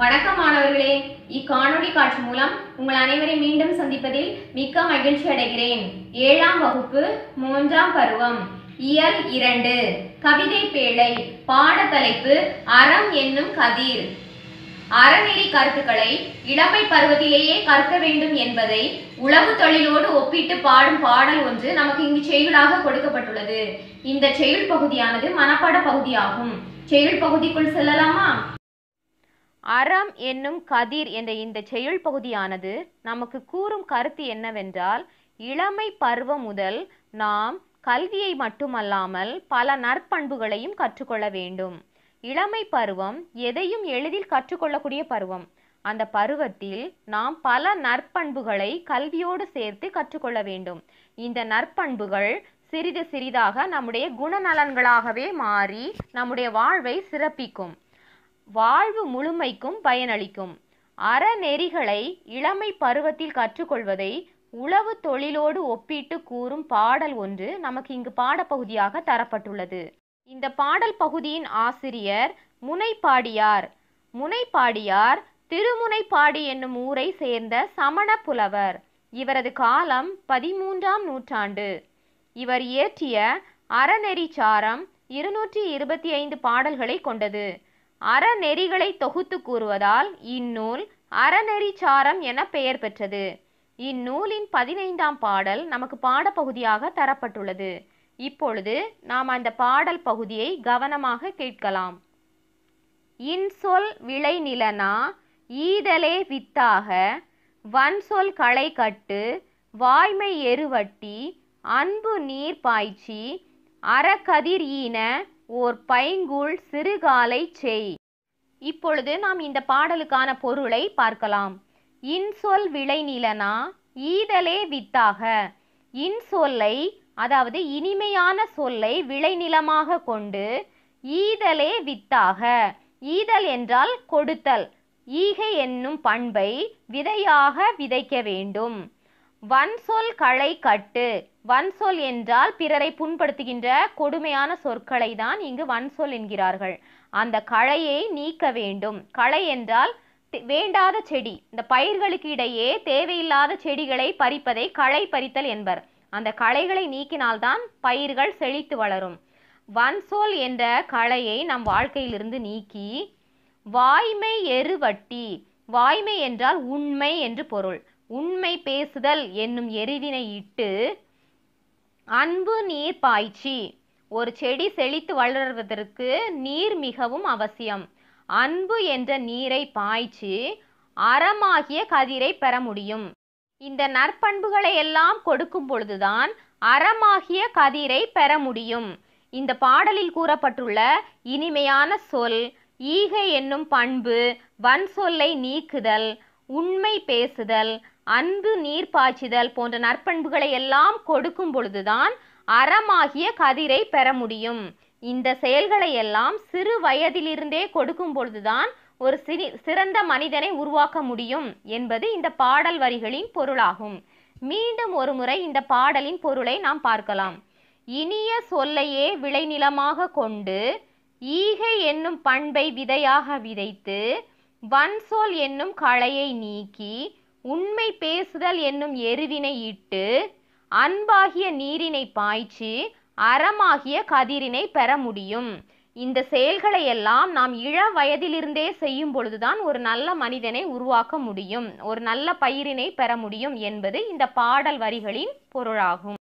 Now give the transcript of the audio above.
வணக்கம் மாணவர்களே இக்காணொளி காட்சி மூலம் உங்கள் அனைவரை மீண்டும் சந்திப்பதில் மிக்க மகிழ்ச்சி அடைகிறேன். ஏழாம் வகுப்பு மூன்றாம் பருவம் இயல் இரண்டு கவிதை பேழை பாடத்தலைப்பு அறம் என்னும் கதிர். அறநெறி கருத்துக்களை இளமை பருவத்திலேயே கற்க வேண்டும் என்பதை உளவு தொழிலோடு ஒப்பிட்டு பாடும் பாடல் ஒன்று நமக்கு இங்கு செயலாக கொடுக்கப்பட்டுள்ளது. இந்த செயல் பகுதியானது மனப்பாட பகுதியாகும். செயல் பகுதிக்குள் செல்லலாமா? அறம் என்னும் கதிர் என்ற இந்த செயல் பகுதியானது நமக்கு கூறும் கருத்து என்னவென்றால் இளமை பருவம் முதல் நாம் கல்வியை மட்டுமல்லாமல் பல நற்பண்புகளையும் கற்றுக்கொள்ள வேண்டும். இளமை பருவம் எதையும் எளிதில் கற்றுக்கொள்ளக்கூடிய பருவம். அந்த பருவத்தில் நாம் பல நற்பண்புகளை கல்வியோடு சேர்த்து கற்றுக்கொள்ள வேண்டும். இந்த நற்பண்புகள் சிறிது சிறிதாக நம்முடைய குணநலன்களாகவே மாறி நம்முடைய வாழ்வை சிறப்பிக்கும். வாழ்வு முழுமைக்கும் பயனளிக்கும். அறநெறிகளை இளமை பருவத்தில் கற்றுக்கொள்வதை உளவு தொழிலோடு ஒப்பிட்டு கூறும் பாடல் ஒன்று நமக்கு இங்கு பாடப்பகுதியாக தரப்பட்டுள்ளது. இந்த பாடல் பகுதியின் ஆசிரியர் முனைப்பாடியார். முனைப்பாடியார் திருமுனைப்பாடி என்னும் ஊரை சேர்ந்த சமண புலவர் இவரது காலம் பதிமூன்றாம் நூற்றாண்டு. இவர் இயற்றிய அறநெறிச்சாரம் இருநூற்றி இருபத்தி ஐந்து பாடல்களை கொண்டது. அறநெறிகளை தொகுத்து கூறுவதால் இந்நூல் அறநெறிச்சாரம் என பெயர் பெற்றது. இந்நூலின் பதினைந்தாம் பாடல் நமக்கு பாடப்பகுதியாக தரப்பட்டுள்ளது. இப்பொழுது நாம் அந்த பாடல் பகுதியை கவனமாக கேட்கலாம். இன்சொல் விளை நிலனா ஈதலே வித்தாக வன்சொல் களை கட்டு வாய்மை எருவட்டி அன்பு நீர் பாய்ச்சி அறக்கதிர் ஈன ஓர் பைங்குள் சிறுகாலை செய். இப்பொழுது நாம் இந்த பாடலுக்கான பொருளை பார்க்கலாம். இன்சொல் விளைநிலனா ஈதலே வித்தாக. இன்சொல்லை அதாவது இனிமையான சொல்லை விளைநிலமாக கொண்டு ஈதலே வித்தாக. ஈதல் என்றால் கொடுத்தல். ஈகை என்னும் பண்பை விதையாக விதைக்க வேண்டும். வன்சொல் களை கட்டு. வன்சொல் என்றால் பிறரை புண்படுத்துகின்ற கொடுமையான சொற்களை தான் இங்கு வன்சொல் என்கிறார்கள். அந்த களையை நீக்க வேண்டும். களை என்றால் வேண்டாத செடி. இந்த பயிர்களுக்கு இடையே தேவையில்லாத செடிகளை பறிப்பதை களை பறித்தல் என்பர். அந்த களைகளை நீக்கினால்தான் பயிர்கள் செழித்து வளரும். வன்சொல் என்ற களையை நம் வாழ்க்கையிலிருந்து நீக்கி வாய்மை எருவட்டி. வாய்மை என்றால் உண்மை என்று பொருள். உண்மை பேசுதல் என்னும் எரிவினை இட்டு அன்பு நீர் பாய்ச்சி. ஒரு செடி செழித்து வளர்வதற்கு நீர் மிகவும் அவசியம். அன்பு என்ற நீரை பாய்ச்சி அறமாகிய கதிரை பெற முடியும். இந்த நற்பண்புகளை எல்லாம் கொடுக்கும் பொழுதுதான் அறமாகிய கதிரை பெற முடியும். இந்த பாடலில் கூறப்பட்டுள்ள இனிமையான சொல் ஈகை என்னும் பண்பு வன் சொல்லை நீக்குதல் உண்மை பேசுதல் அன்பு நீர் பாய்ச்சுதல் போன்ற நற்பண்புகளை எல்லாம் கொடுக்கும் பொழுதுதான் அறமாகிய கதிரை பெற முடியும். இந்த செயல்களை எல்லாம் சிறு வயதிலிருந்தே கொடுக்கும் பொழுதுதான் ஒரு சிறி சிறந்த மனிதனை உருவாக்க முடியும் என்பது இந்த பாடல் வரிகளின் பொருளாகும். மீண்டும் ஒருமுறை இந்த பாடலின் பொருளை நாம் பார்க்கலாம். இனிய சொல்லையே விளைநிலமாக கொண்டு ஈகை என்னும் பண்பை விதையாக விதைத்து வன்சொல் என்னும் களையை நீக்கி உண்மை பேசுதல் என்னும் எருவினை இட்டு அன்பாகிய நீரினை பாய்ச்சி அறமாகிய கதிரினை பெற முடியும். இந்த செயல்களை எல்லாம் நாம் இள வயதிலிருந்தே செய்யும் பொழுதுதான் ஒரு நல்ல மனிதனை உருவாக்க முடியும். ஒரு நல்ல பயிரினை பெற முடியும் என்பது இந்த பாடல் வரிகளின் பொருளாகும்.